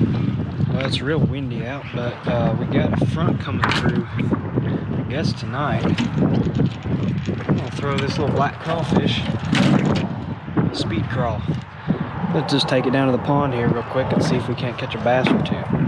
Well, it's real windy out, but uh, we got a front coming through, I guess tonight. I'm gonna throw this little black crawfish, Speed Craw. Let's just take it down to the pond here real quick and see if we can't catch a bass or two.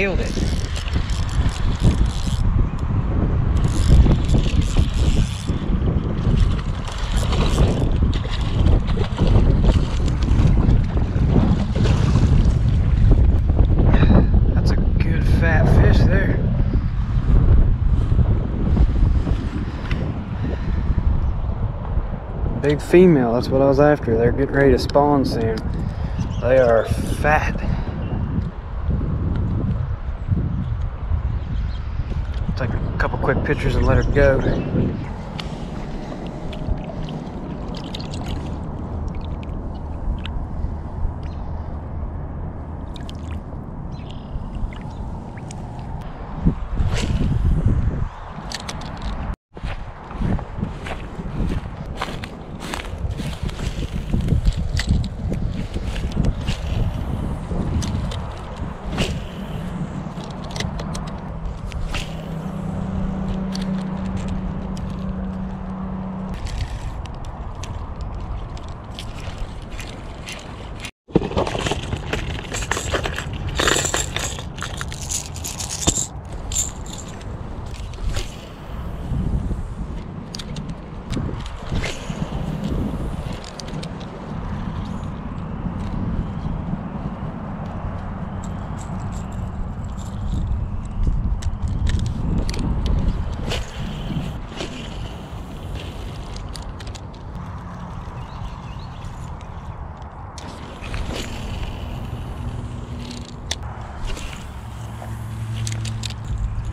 Nailed it. That's a good fat fish there. Big female, that's what I was after. They're getting ready to spawn soon. They are fat. Take a couple quick pictures and let her go.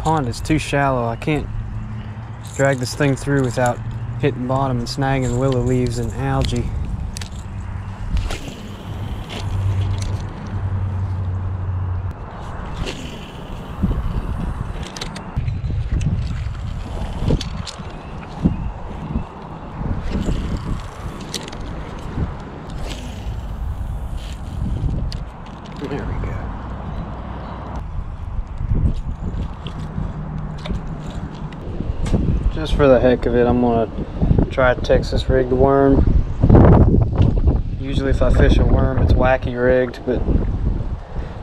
Pond is too shallow. I can't drag this thing through without hitting bottom and snagging willow leaves and algae. There we go. Just for the heck of it, I'm gonna try a Texas rigged worm. Usually if I fish a worm, it's wacky rigged, but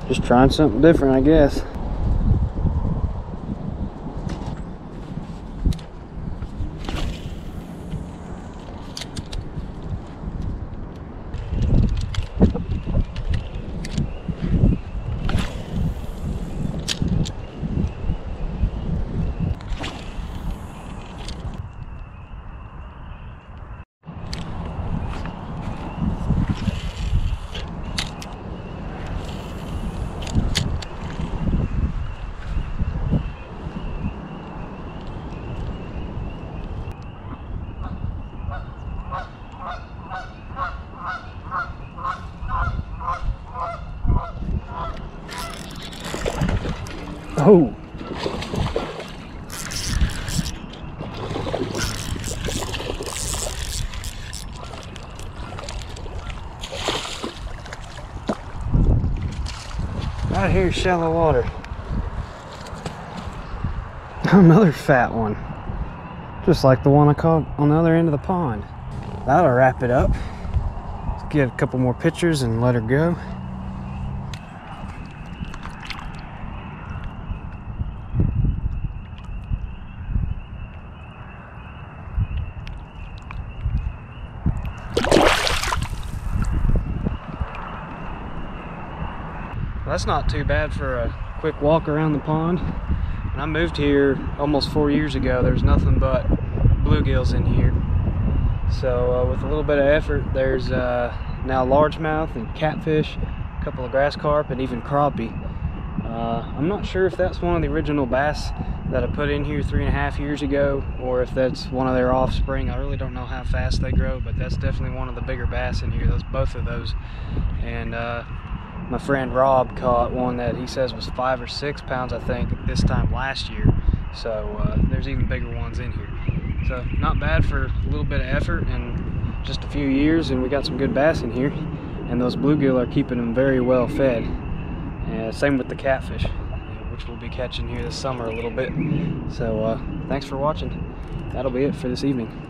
just trying something different, I guess. Right here, shallow water. Another fat one. Just like the one I caught on the other end of the pond. That'll wrap it up. Let's get a couple more pictures and let her go. That's not too bad for a quick walk around the pond. When I moved here almost four years ago, there's nothing but bluegills in here. So uh, with a little bit of effort, there's uh, now largemouth and catfish, a couple of grass carp, and even crappie. Uh, I'm not sure if that's one of the original bass that I put in here three and a half years ago, or if that's one of their offspring. I really don't know how fast they grow, but that's definitely one of the bigger bass in here. Those both of those, and uh, my friend Rob caught one that he says was five or six pounds, I think, this time last year. So uh, there's even bigger ones in here. So not bad for a little bit of effort and just a few years, and we got some good bass in here. And those bluegill are keeping them very well fed. And same with the catfish, which we'll be catching here this summer a little bit. So uh, thanks for watching. That'll be it for this evening.